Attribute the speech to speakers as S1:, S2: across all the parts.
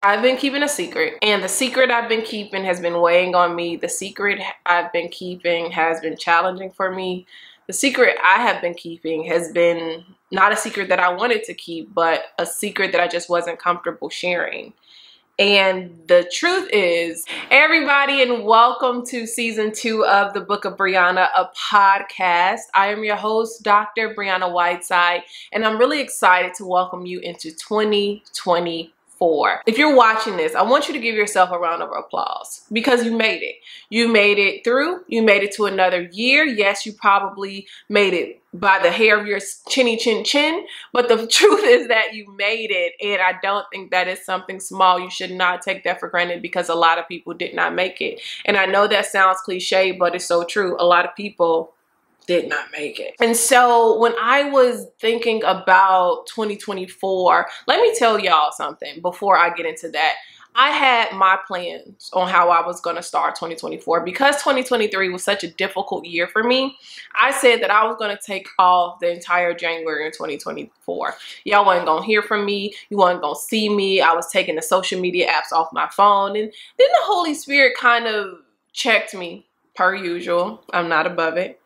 S1: I've been keeping a secret, and the secret I've been keeping has been weighing on me. The secret I've been keeping has been challenging for me. The secret I have been keeping has been not a secret that I wanted to keep, but a secret that I just wasn't comfortable sharing. And the truth is, everybody, and welcome to season two of the Book of Briana, a podcast. I am your host, Dr. Briana Whiteside, and I'm really excited to welcome you into 2020 four. If you're watching this, I want you to give yourself a round of applause because you made it. You made it through. You made it to another year. Yes, you probably made it by the hair of your chinny chin chin, but the truth is that you made it and I don't think that is something small. You should not take that for granted because a lot of people did not make it. And I know that sounds cliche, but it's so true. A lot of people did not make it. And so when I was thinking about 2024, let me tell y'all something before I get into that. I had my plans on how I was going to start 2024 because 2023 was such a difficult year for me. I said that I was going to take off the entire January in 2024. Y'all wasn't going to hear from me. You wasn't going to see me. I was taking the social media apps off my phone. And then the Holy Spirit kind of checked me per usual. I'm not above it.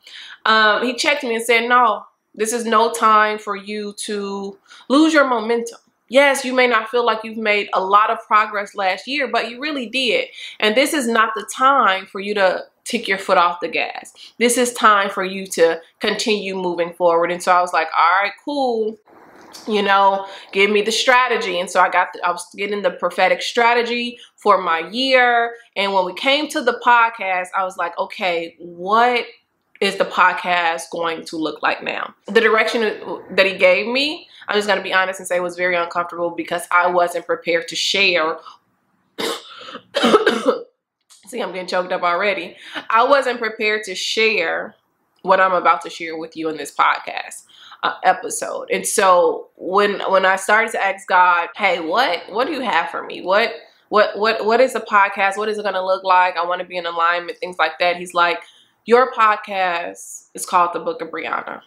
S1: Um, he checked me and said, no, this is no time for you to lose your momentum. Yes, you may not feel like you've made a lot of progress last year, but you really did. And this is not the time for you to take your foot off the gas. This is time for you to continue moving forward. And so I was like, all right, cool you know, give me the strategy. And so I got, the, I was getting the prophetic strategy for my year. And when we came to the podcast, I was like, okay, what is the podcast going to look like now? The direction that he gave me, I'm just going to be honest and say was very uncomfortable because I wasn't prepared to share. See, I'm getting choked up already. I wasn't prepared to share what I'm about to share with you in this podcast. Uh, episode and so when when i started to ask god hey what what do you have for me what what what what is the podcast what is it going to look like i want to be in alignment things like that he's like your podcast is called The Book of Briana,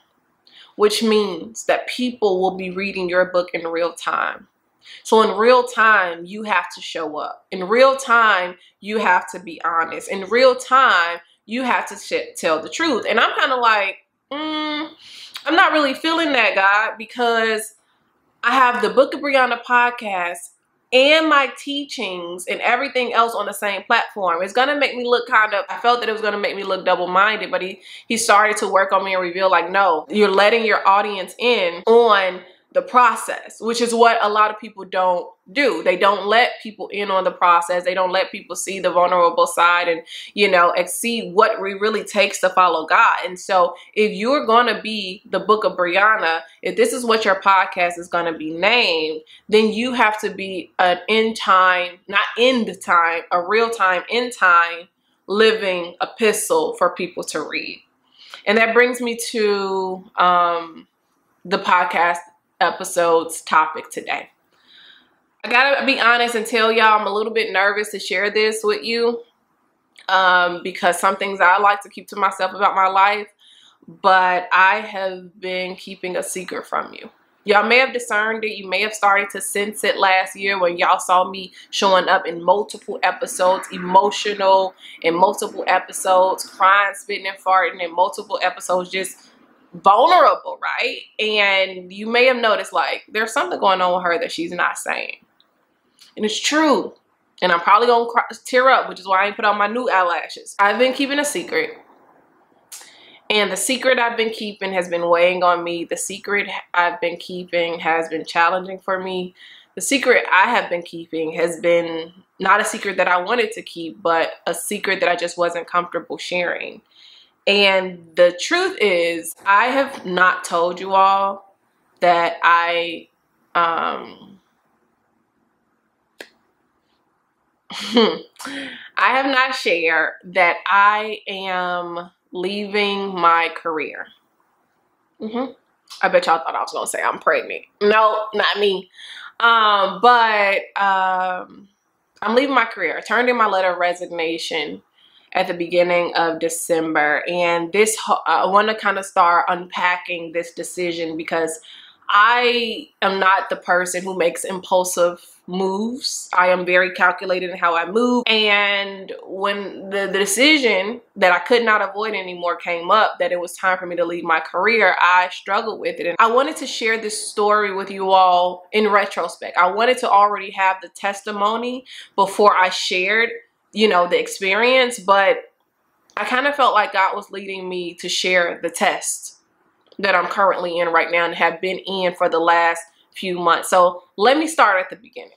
S1: which means that people will be reading your book in real time. So in real time, you have to show up. In real time, you have to be honest. In real time, you have to tell the truth. And I'm kind of like, mm, I'm not really feeling that, God, because I have the Book of Briana podcast and my teachings and everything else on the same platform. It's gonna make me look kind of, I felt that it was gonna make me look double-minded, but he, he started to work on me and reveal like, no, you're letting your audience in on the process, which is what a lot of people don't do. They don't let people in on the process. They don't let people see the vulnerable side and, you know, see what it really takes to follow God. And so if you're going to be the book of Briana, if this is what your podcast is going to be named, then you have to be an in time, not in the time, a real time, in time living epistle for people to read. And that brings me to um, the podcast episode's topic today. I gotta be honest and tell y'all I'm a little bit nervous to share this with you um, because some things I like to keep to myself about my life, but I have been keeping a secret from you. Y'all may have discerned it. You may have started to sense it last year when y'all saw me showing up in multiple episodes, emotional in multiple episodes, crying, spitting, and farting in multiple episodes, just vulnerable, right? And you may have noticed like there's something going on with her that she's not saying. And it's true. And I'm probably gonna cry, tear up, which is why I put on my new eyelashes. I've been keeping a secret. And the secret I've been keeping has been weighing on me. The secret I've been keeping has been challenging for me. The secret I have been keeping has been not a secret that I wanted to keep, but a secret that I just wasn't comfortable sharing. And the truth is, I have not told you all that I, um, I have not shared that I am leaving my career. Mm-hmm. I bet y'all thought I was gonna say I'm pregnant. No, not me. Um, but um, I'm leaving my career. I turned in my letter of resignation at the beginning of December. And this, I want to kind of start unpacking this decision because I am not the person who makes impulsive moves. I am very calculated in how I move. And when the, the decision that I could not avoid anymore came up, that it was time for me to leave my career, I struggled with it. And I wanted to share this story with you all in retrospect. I wanted to already have the testimony before I shared, you know, the experience, but I kind of felt like God was leading me to share the test that I'm currently in right now and have been in for the last few months. So let me start at the beginning.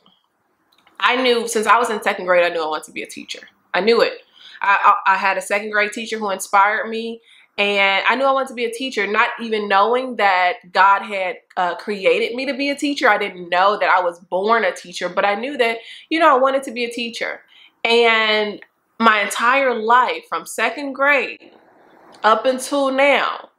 S1: I knew since I was in second grade, I knew I wanted to be a teacher. I knew it. I, I, I had a second grade teacher who inspired me and I knew I wanted to be a teacher, not even knowing that God had uh, created me to be a teacher. I didn't know that I was born a teacher, but I knew that, you know, I wanted to be a teacher. And my entire life from second grade up until now,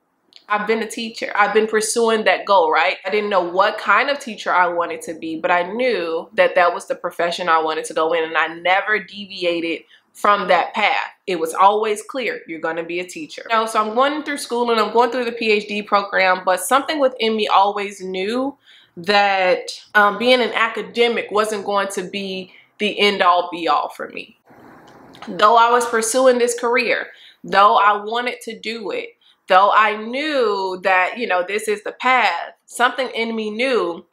S1: I've been a teacher. I've been pursuing that goal, right? I didn't know what kind of teacher I wanted to be, but I knew that that was the profession I wanted to go in, and I never deviated from that path. It was always clear you're going to be a teacher. You know, so I'm going through school and I'm going through the PhD program, but something within me always knew that um, being an academic wasn't going to be the end all be all for me. Though I was pursuing this career, though I wanted to do it, though I knew that, you know, this is the path, something in me knew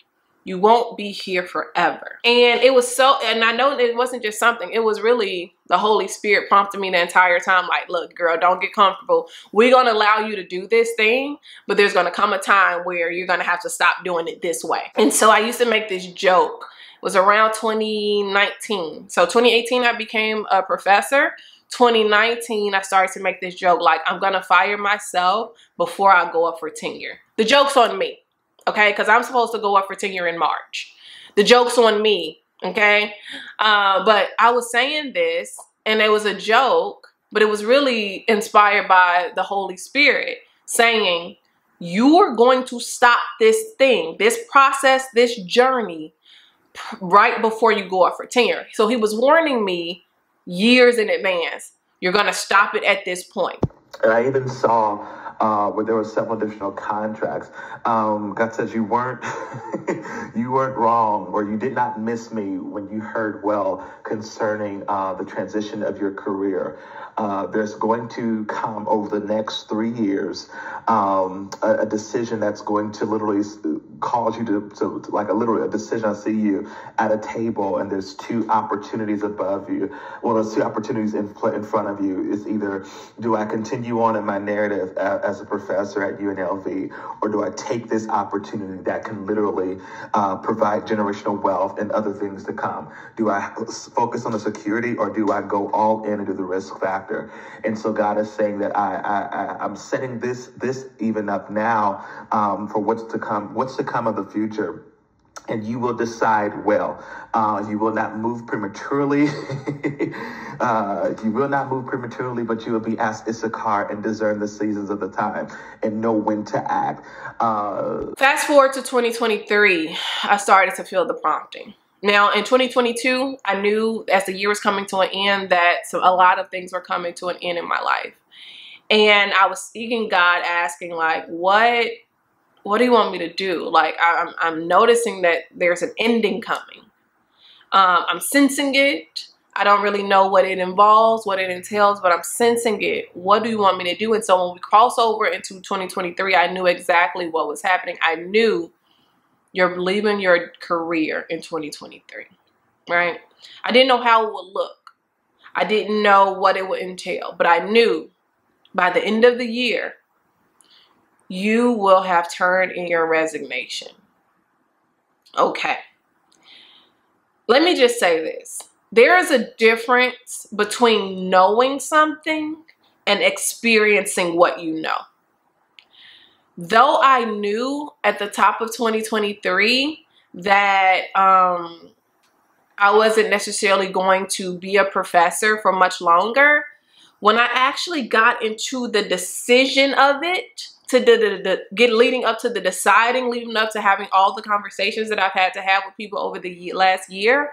S1: you won't be here forever. And it was so, and I know it wasn't just something, it was really the Holy Spirit prompting me the entire time, like, look, girl, don't get comfortable. We're to allow you to do this thing, but there's to come a time where you're to have to stop doing it this way. And so I used to make this joke. Was around 2019. So 2018, I became a professor. 2019, I started to make this joke like, I'm to fire myself before I go up for tenure. The joke's on me, okay? Because I'm supposed to go up for tenure in March. The joke's on me, okay? Uh, but I was saying this, and it was a joke, but it was really inspired by the Holy Spirit saying, you are going to stop this thing, this process, this journey right before you go up for tenure. So he was warning me years in advance. You're going to stop it at this point.
S2: And I even saw uh, where there were several additional contracts. Um, God says you weren't you weren't wrong, or you did not miss me when you heard well concerning uh, the transition of your career. Uh, there's going to come over the next three years um, a, a, decision that's going to literally cause you to, to, to, like a literally a decision. I see you at a table and there's two opportunities above you. Well, there's two opportunities in, in front of you. It's either do I continue on in my narrative as a professor at UNLV or do I take this opportunity that can literally uh, provide generational wealth and other things to come? Do I focus on the security or do I go all in into the risk factor? Factor. And so God is saying that I, I, I am setting this this even up now um, for what's to come, what's to come of the future and you will decide well. Uh, you will not move prematurely. uh, you will not move prematurely, but you will be asked Issachar and discern the seasons of the time and know when to act. Uh,
S1: Fast forward to 2023, I started to feel the prompting. Now in 2022, I knew as the year was coming to an end that so a lot of things were coming to an end in my life. And I was seeking God asking like, what, what do you want me to do? Like I'm, I'm noticing that there's an ending coming. Um, I'm sensing it. I don't really know what it involves, what it entails, but I'm sensing it. What do you want me to do? And so when we cross over into 2023, I knew exactly what was happening. I knew you're leaving your career in 2023, right? I didn't know how it would look. I didn't know what it would entail, but I knew by the end of the year, you will have turned in your resignation. Okay. Let me just say this. There is a difference between knowing something and experiencing what you know though I knew at the top of 2023 that um, I wasn't necessarily going to be a professor for much longer, when I actually got into the decision of it, to the, the, the, get leading up to the deciding, leading up to having all the conversations that I've had to have with people over the last year,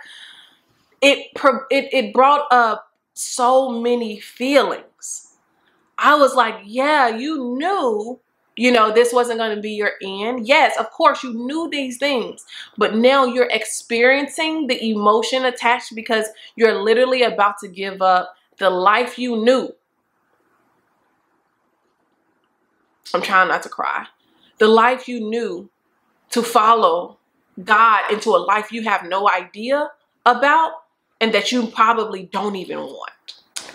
S1: it, it, it brought up so many feelings. I was like, yeah, you knew you know, this wasn't going to be your end. Yes, of course, you knew these things, but now you're experiencing the emotion attached because you're literally about to give up the life you knew. I'm trying not to cry. The life you knew to follow God into a life you have no idea about and that you probably don't even want.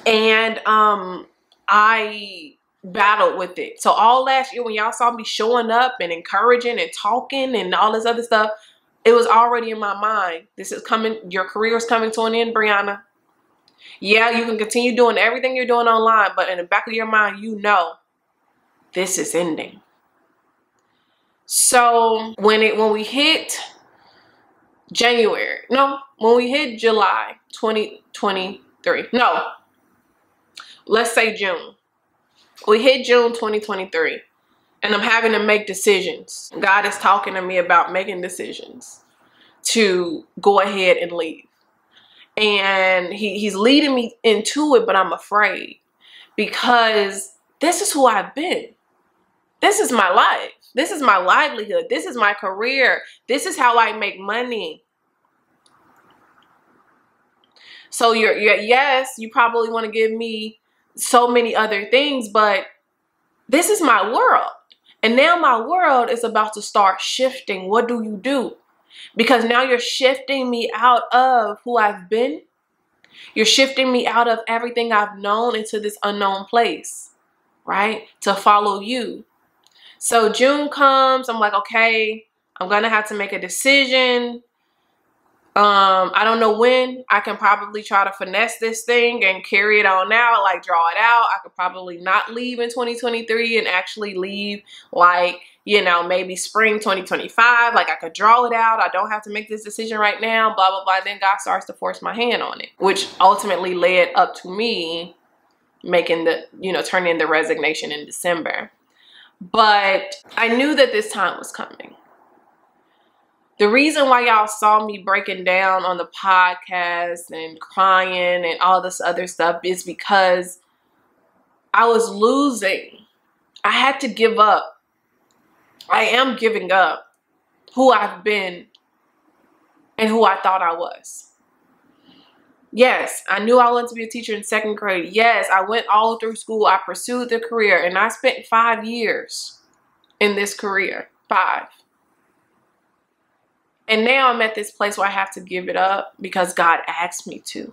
S1: And um I battled with it. So all last year when y'all saw me showing up and encouraging and talking and all this other stuff, it was already in my mind. This is coming, your career is coming to an end, Briana. Yeah, you can continue doing everything you're doing online, but in the back of your mind, you know this is ending. So when it when we hit January, no, when we hit July 2023, no, let's say June we hit June 2023 and I'm having to make decisions. God is talking to me about making decisions to go ahead and leave. And he, he's leading me into it, but I'm afraid because this is who I've been. This is my life. This is my livelihood. This is my career. This is how I make money. So you're, you're yes, you probably want to give me so many other things, but this is my world. And now my world is about to start shifting. What do you do? Because now you're shifting me out of who I've been. You're shifting me out of everything I've known into this unknown place, right? To follow you. So June comes, I'm like, okay, I'm going to have to make a decision. Um, I don't know when I can probably try to finesse this thing and carry it on out, like draw it out. I could probably not leave in 2023 and actually leave like, you know, maybe spring 2025. Like I could draw it out. I don't have to make this decision right now, blah, blah, blah. Then God starts to force my hand on it, which ultimately led up to me making the, you know, turning the resignation in December. But I knew that this time was coming the reason why y'all saw me breaking down on the podcast and crying and all this other stuff is because I was losing. I had to give up. I am giving up who I've been and who I thought I was. Yes, I knew I wanted to be a teacher in second grade. Yes, I went all through school. I pursued the career and I spent five years in this career. Five. And now I'm at this place where I have to give it up because God asked me to.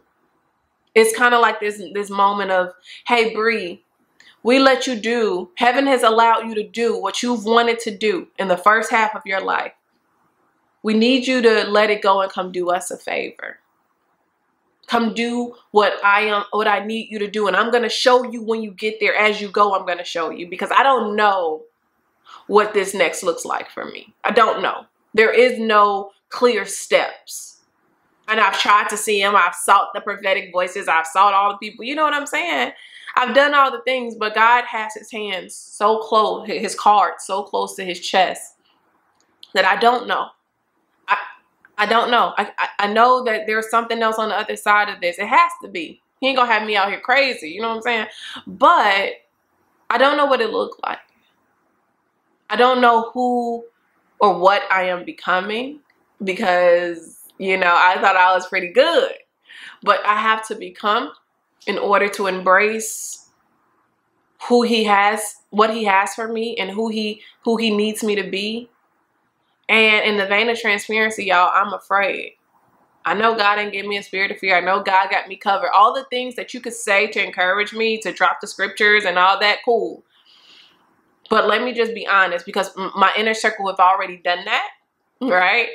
S1: It's kind of like this this moment of, hey Bree, we let you do, heaven has allowed you to do what you've wanted to do in the first half of your life. We need you to let it go and come do us a favor. Come do what I am what I need you to do and I'm going to show you when you get there as you go I'm going to show you because I don't know what this next looks like for me. I don't know. There is no clear steps. And I've tried to see him. I've sought the prophetic voices. I've sought all the people. You know what I'm saying? I've done all the things, but God has his hands so close, his card so close to his chest that I don't know. I I don't know. I, I, know that there's something else on the other side of this. It has to be. He ain't gonna have me out here crazy. You know what I'm saying? But I don't know what it looked like. I don't know who or what I am becoming because, you know, I thought I was pretty good. But I have to become in order to embrace who he has, what he has for me and who he who he needs me to be. And in the vein of transparency, y'all, I'm afraid. I know God didn't give me a spirit of fear. I know God got me covered. All the things that you could say to encourage me, to drop the scriptures and all that, cool. But let me just be honest because my inner circle have already done that, right?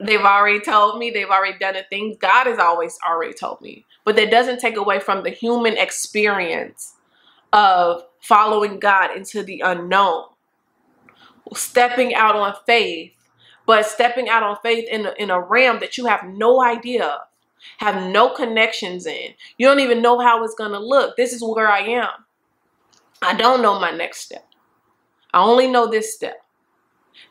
S1: They've already told me, they've already done the things God has always already told me. But that doesn't take away from the human experience of following God into the unknown, stepping out on faith, but stepping out on faith in a, in a realm that you have no idea have no connections in. You don't even know how it's going to look. This is where I am. I don't know my next step. I only know this step.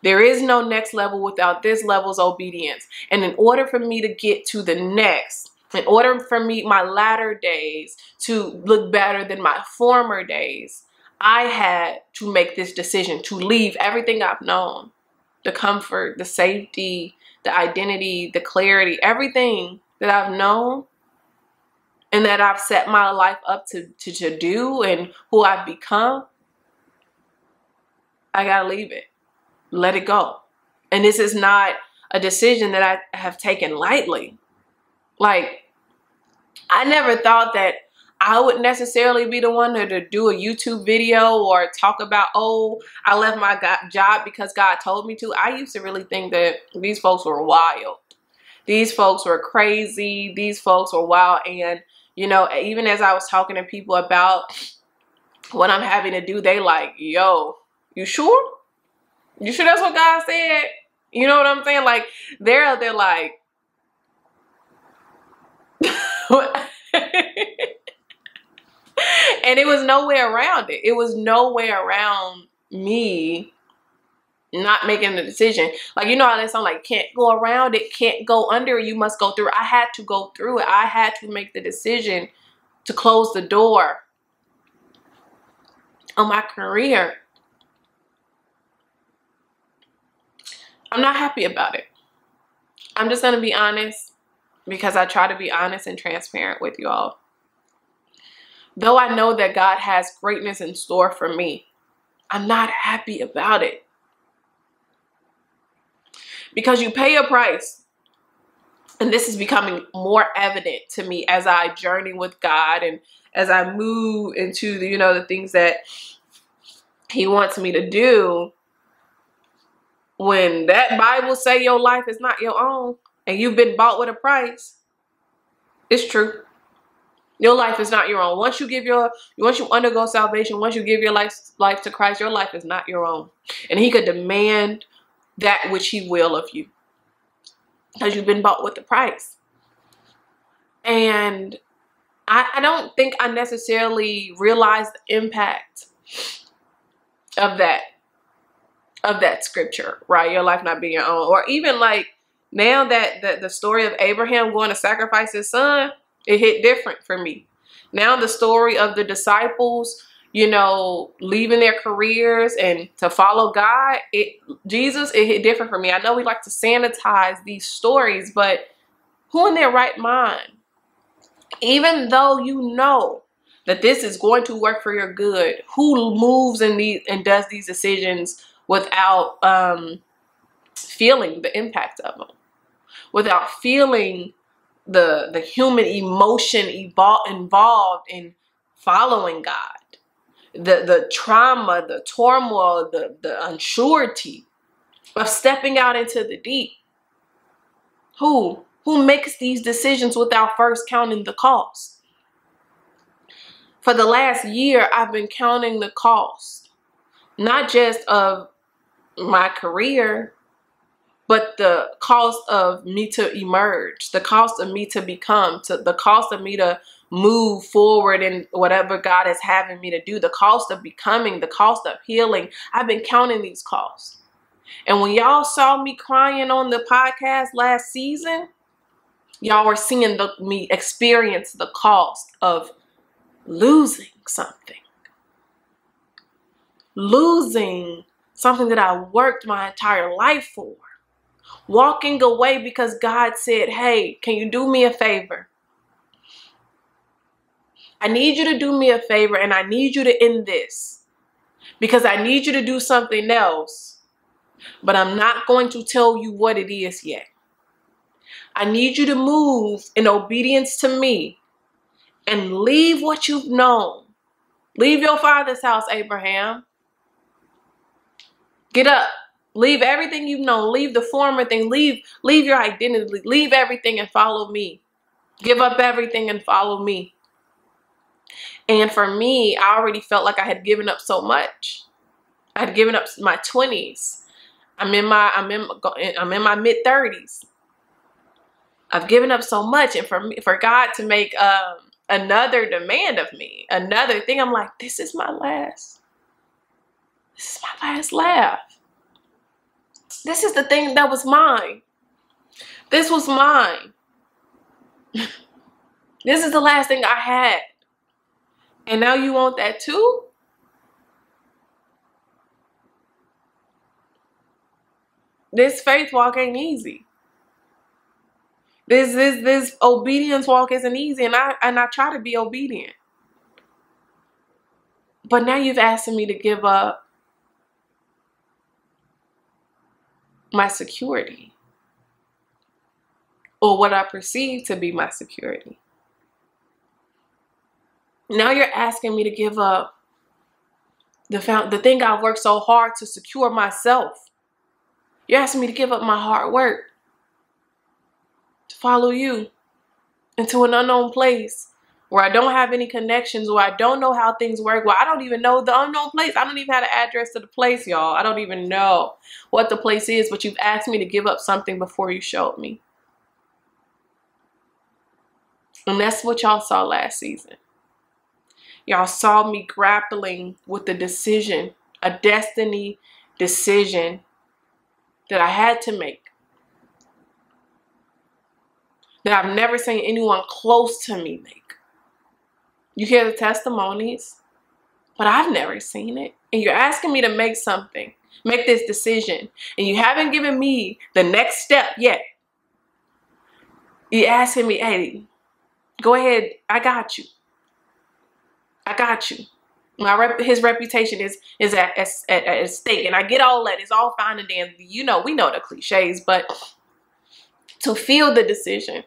S1: There is no next level without this level's obedience. And in order for me to get to the next, in order for me, my latter days to look better than my former days, I had to make this decision to leave everything I've known the comfort, the safety, the identity, the clarity, everything that I've known and that I've set my life up to, to, to do and who I've become. I gotta leave it. Let it go. And this is not a decision that I have taken lightly. Like, I never thought that I would necessarily be the one to, to do a YouTube video or talk about, oh, I left my job because God told me to. I used to really think that these folks were wild. These folks were crazy. These folks were wild. And, you know, even as I was talking to people about what I'm having to do, they like, yo, you sure? You sure that's what God said? You know what I'm saying? Like, they're, they're like, and it was no way around it. It was no way around me not making the decision. Like, you know how that song like can't go around it, can't go under you must go through. I had to go through it. I had to make the decision to close the door on my career. I'm not happy about it. I'm just going to be honest because I try to be honest and transparent with you all. Though I know that God has greatness in store for me, I'm not happy about it. Because you pay a price. And this is becoming more evident to me as I journey with God and as I move into the, you know, the things that he wants me to do. When that Bible say your life is not your own and you've been bought with a price, it's true. Your life is not your own. Once you give your, once you undergo salvation, once you give your life, life to Christ, your life is not your own. And he could demand that which he will of you. Because you've been bought with the price. And I, I don't think I necessarily realized the impact of that of that scripture, right? Your life not being your own. Or even like now that the, the story of Abraham going to sacrifice his son, it hit different for me. Now the story of the disciples, you know, leaving their careers and to follow God, it Jesus, it hit different for me. I know we like to sanitize these stories, but who in their right mind, even though you know that this is going to work for your good, who moves and these and does these decisions without um, feeling the impact of them, without feeling the the human emotion involved in following God. The the trauma, the turmoil, the, the unsurety of stepping out into the deep. Who? Who makes these decisions without first counting the cost? For the last year, I've been counting the cost, not just of my career, but the cost of me to emerge, the cost of me to become, to the cost of me to move forward in whatever God is having me to do, the cost of becoming, the cost of healing. I've been counting these costs. And when y'all saw me crying on the podcast last season, y'all were seeing the, me experience the cost of losing something. Losing something that I worked my entire life for walking away because God said, hey, can you do me a favor? I need you to do me a favor and I need you to end this because I need you to do something else, but I'm not going to tell you what it is yet. I need you to move in obedience to me and leave what you've known. Leave your father's house, Abraham. Get up. Leave everything you've known. Leave the former thing. Leave, leave your identity. Leave everything and follow me. Give up everything and follow me. And for me, I already felt like I had given up so much. I had given up my 20s. I'm in my I'm in I'm in my mid 30s. I've given up so much and for me for God to make um another demand of me, another thing I'm like this is my last. This is my last laugh. This is the thing that was mine. This was mine. this is the last thing I had. And now you want that too? This faith walk ain't easy. This this this obedience walk isn't easy, and I and I try to be obedient. But now you've asked me to give up my security or what I perceive to be my security. Now you're asking me to give up the found, the thing I've worked so hard to secure myself. You're asking me to give up my hard work to follow you into an unknown place where I don't have any connections, where I don't know how things work, where I don't even know the unknown place. I don't even have the address to the place, y'all. I don't even know what the place is, but you've asked me to give up something before you showed me. And that's what y'all saw last season. Y'all saw me grappling with the decision, a destiny decision that I had to make. That I've never seen anyone close to me make. You hear the testimonies, but I've never seen it. And you're asking me to make something, make this decision, and you haven't given me the next step yet. You're asking me, hey, go ahead, I got you. I got you. My rep- his reputation is is at, at, at stake, and I get all that. It's all fine and dandy. You know, we know the cliches, but to feel the decision,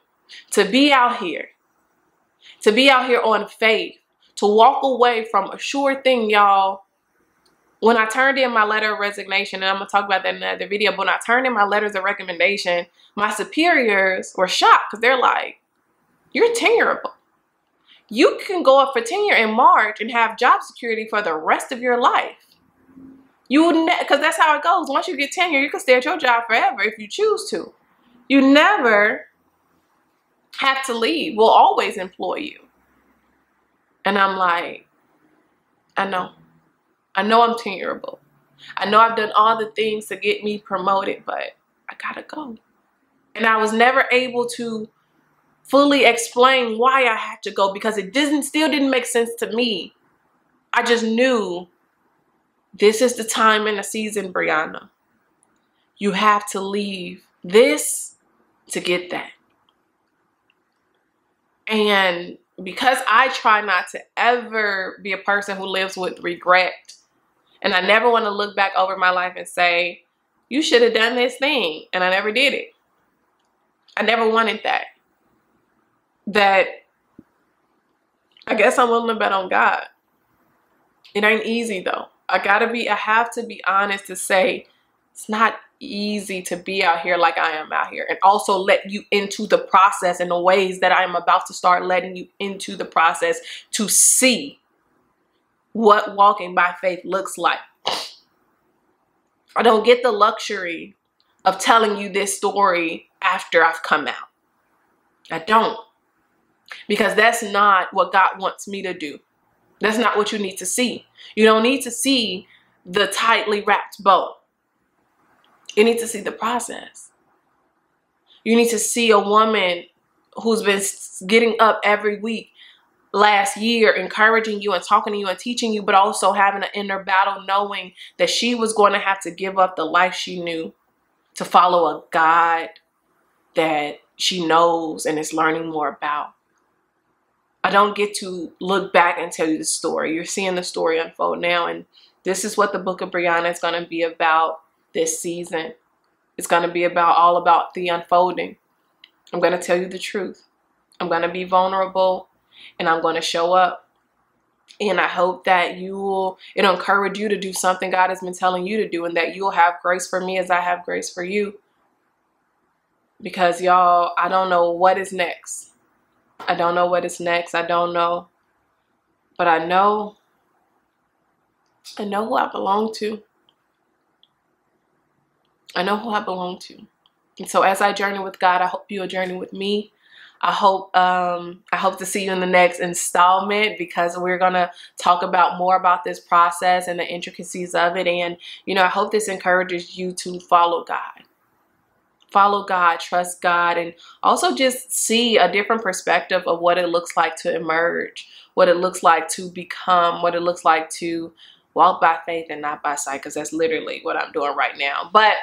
S1: to be out here, to be out here on faith, to walk away from a sure thing, y'all. When I turned in my letter of resignation, and I'm gonna talk about that in another video, but when I turned in my letters of recommendation, my superiors were shocked because they're like, You're tenureable. You can go up for tenure in March and have job security for the rest of your life. You because that's how it goes. Once you get tenure, you can stay at your job forever if you choose to. You never have to leave. We'll always employ you. And I'm like, I know. I know I'm terrible. I know I've done all the things to get me promoted, but I gotta go. And I was never able to fully explain why I had to go because it didn't still didn't make sense to me. I just knew this is the time in the season, Briana. You have to leave this to get that. And because I try not to ever be a person who lives with regret, and I never want to look back over my life and say, you should have done this thing, and I never did it. I never wanted that. That I guess I'm willing to bet on God. It ain't easy though. I gotta be, I have to be honest to say it's not easy to be out here like I am out here and also let you into the process in the ways that I am about to start letting you into the process to see what walking by faith looks like. I don't get the luxury of telling you this story after I've come out. I don't. Because that's not what God wants me to do. That's not what you need to see. You don't need to see the tightly wrapped bow. You need to see the process. You need to see a woman who's been getting up every week last year, encouraging you and talking to you and teaching you, but also having an inner battle knowing that she was going to have to give up the life she knew to follow a God that she knows and is learning more about. I don't get to look back and tell you the story. You're seeing the story unfold now, and this is what the book of Briana is going to be about this season. It's going to be about all about the unfolding. I'm going to tell you the truth. I'm going to be vulnerable and I'm going to show up. And I hope that you will, it'll encourage you to do something God has been telling you to do and that you'll have grace for me as I have grace for you. Because y'all, I don't know what is next. I don't know what is next. I don't know. But I know, I know who I belong to. I know who I belong to. And so as I journey with God, I hope you'll journey with me. I hope um, I hope to see you in the next installment because we're gonna talk about more about this process and the intricacies of it. And you know, I hope this encourages you to follow God, follow God, trust God, and also just see a different perspective of what it looks like to emerge, what it looks like to become, what it looks like to walk by faith and not by sight. Because that's literally what I'm doing right now. But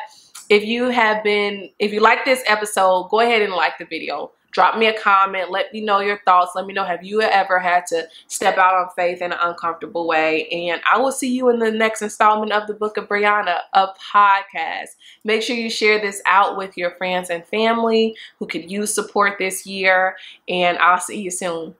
S1: if you have been, if you like this episode, go ahead and like the video. Drop me a comment. Let me know your thoughts. Let me know have you ever had to step out on faith in an uncomfortable way? And i will see you in the next installment of the book of briana a podcast. Make sure you share this out with your friends and family who could use support this year and i'll see you soon